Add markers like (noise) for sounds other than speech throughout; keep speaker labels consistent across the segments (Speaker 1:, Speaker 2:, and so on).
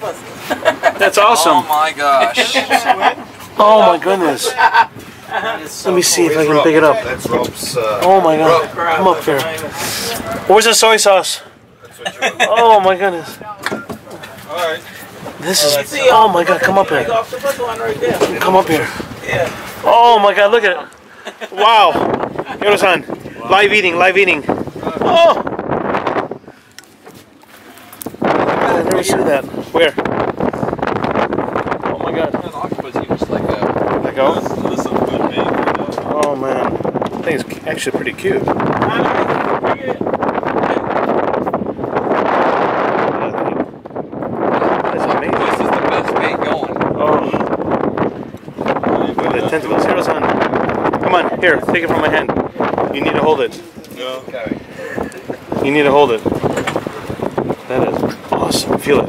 Speaker 1: (laughs) That's awesome.
Speaker 2: Oh my gosh. (laughs)
Speaker 1: Oh my goodness. Let me see if I can pick it up.
Speaker 3: That's Rob's. Uh,
Speaker 1: Oh my god. Come up here. Where's the soy sauce? Oh my goodness.
Speaker 3: Alright.
Speaker 1: This is. Oh my god. Come up here. Come up here. Oh my god. Look at it. (laughs) Wow. Hiro-san. Live eating. Live eating. Oh. I never seen that. Where? Oh my god.
Speaker 2: An octopus, he was like a.
Speaker 1: Let go.
Speaker 3: This is good meat.
Speaker 1: Oh man. I think it's actually pretty cute. That's amazing.
Speaker 2: This is the best bait going.
Speaker 1: Oh. Look at the tentacles. Here, son. Come on, here, take it from my hand. You need to hold it.
Speaker 2: Okay.
Speaker 1: You need to hold it. That is awesome. Feel it.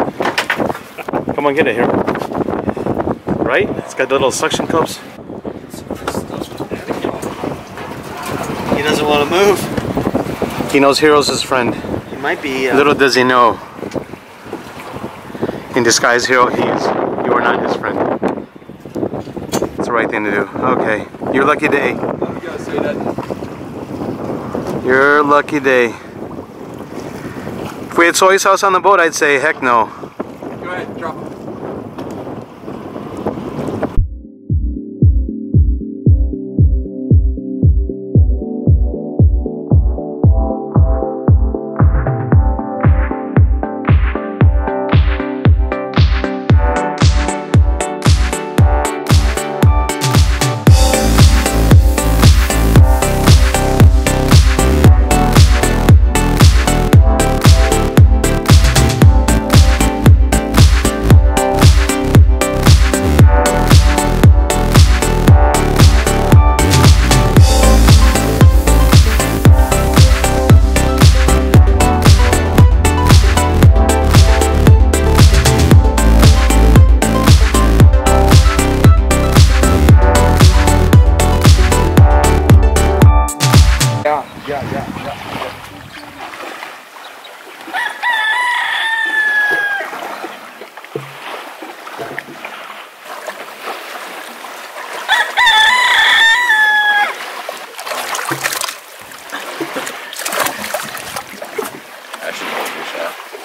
Speaker 1: Come on, get it here. Right? It's got the little suction cups.
Speaker 4: He doesn't want to move.
Speaker 1: He knows Hiro's his friend.
Speaker 4: He might be. Uh,
Speaker 1: Little does he know. In disguise, Hiro, he is. You are not his friend. It's the right thing to do. Okay. Your lucky day.
Speaker 2: You gotta say that.
Speaker 1: Your lucky day. If we had soy sauce on the boat, I'd say heck no.
Speaker 2: Go ahead, drop it.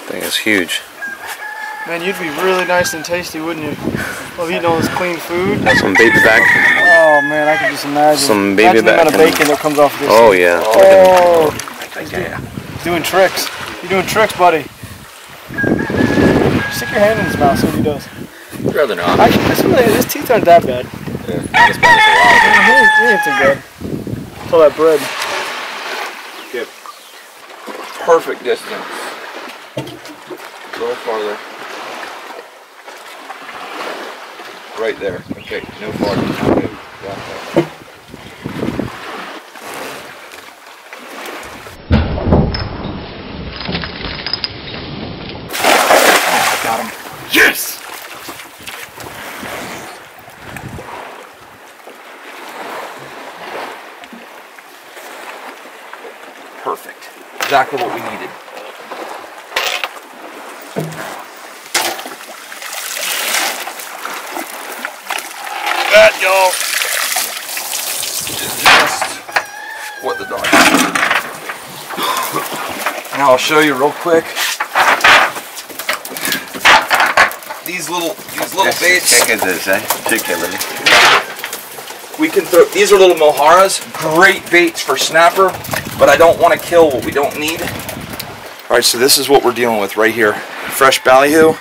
Speaker 1: I think it's huge.
Speaker 5: Man, you'd be really nice and tasty, wouldn't you? Love eating all this clean food.
Speaker 1: Got some baby back.
Speaker 5: Oh man, I can just imagine.
Speaker 1: Some baby
Speaker 5: imagine the amount of
Speaker 1: back
Speaker 5: bacon that comes off this.
Speaker 1: Oh yeah.
Speaker 5: Oh, he's doing tricks. You're doing tricks, buddy. Stick your hand in his mouth, see what he does.
Speaker 2: Rather not.
Speaker 5: Actually, this one, his teeth aren't that bad.
Speaker 2: Not as bad as
Speaker 5: He ain't, he ain't too good. It's all that bread.
Speaker 2: Perfect distance. A little farther. Right there. Okay, no farther. Move. Got that. Yes! Perfect. Exactly what we needed. That y'all is just what the dog needed. Now I'll show you real quick. These little these little baits. We can throw, these are little mojarras, great baits for snapper, but I don't want to kill what we don't need. All right, so this is what we're dealing with right here. Fresh ballyhoo,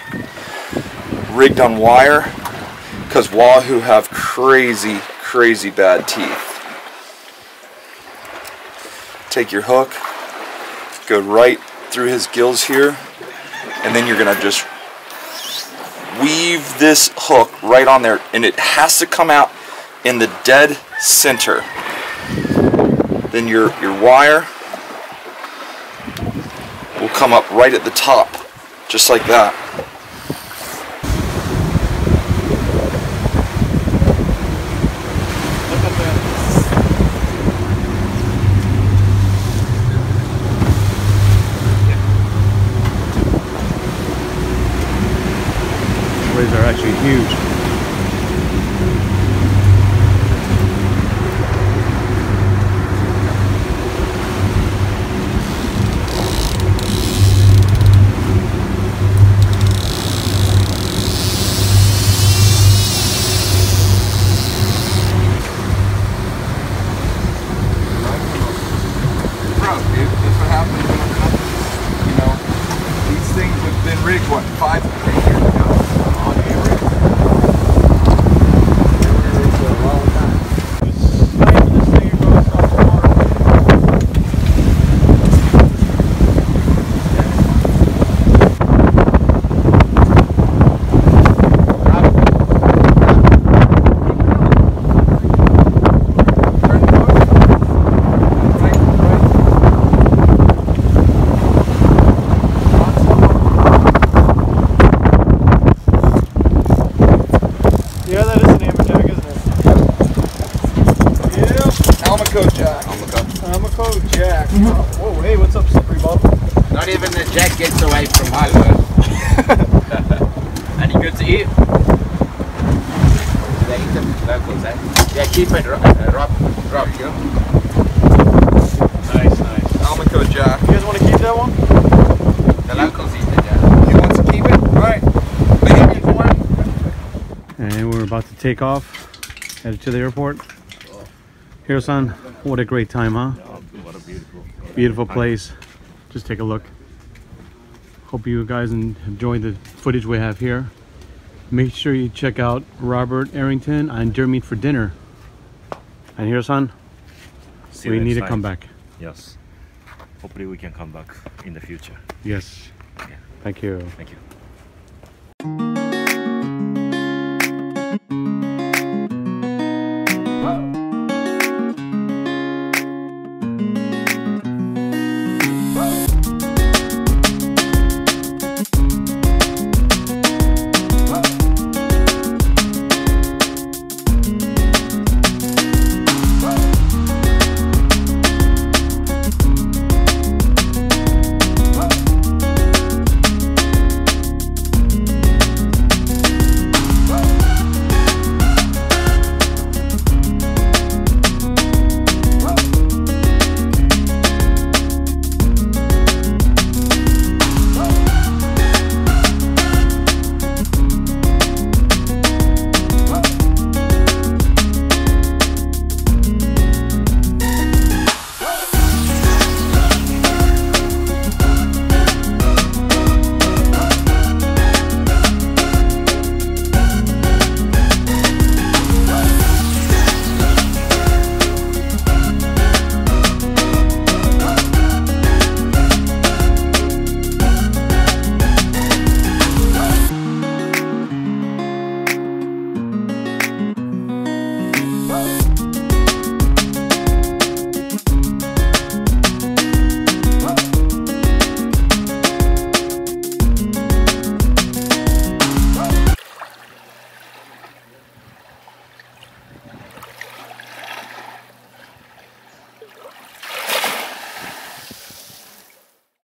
Speaker 2: rigged on wire, because wahoo have crazy, crazy bad teeth. Take your hook, go right through his gills here, and then you're gonna just weave this hook right on there, and it has to come out in the dead center. Then your your wire will come up right at the top, just like that.
Speaker 1: places are actually huge.
Speaker 2: Bro, dude, that's what happens when I'm not, you know, these things have been rigged, what, five, ten years ago? On A-rigs.
Speaker 5: Yeah, that is an amberjack, isn't it? Yeah,
Speaker 2: Almaco Jack.
Speaker 5: Almaco Jack. Whoa, hey, what's up, slippery bottom?
Speaker 6: Not even the jack gets away from Hollywood. Any good to eat? They eat them locals, eh? Yeah, keep it, Rob. Uh, Rob. Rob.
Speaker 2: There you go.
Speaker 6: Nice, nice.
Speaker 2: Almaco Jack.
Speaker 5: You guys want to keep that one?
Speaker 6: The locals eat the jack.
Speaker 2: He wants to keep it? Alright. Maybe for one.
Speaker 1: And we're about to take off, headed to the airport. Hiro-san, what a great time, huh?
Speaker 3: What a beautiful.
Speaker 1: Beautiful place. Just take a look. Hope you guys en- enjoy the footage we have here. Make sure you check out Robert Arrington on Deer Meat for Dinner. And Hiro-san,
Speaker 3: See
Speaker 1: we need
Speaker 3: next
Speaker 1: to come back.
Speaker 3: Yes. Hopefully we can come back in the future.
Speaker 1: Yes. Thank you.
Speaker 3: Thank you.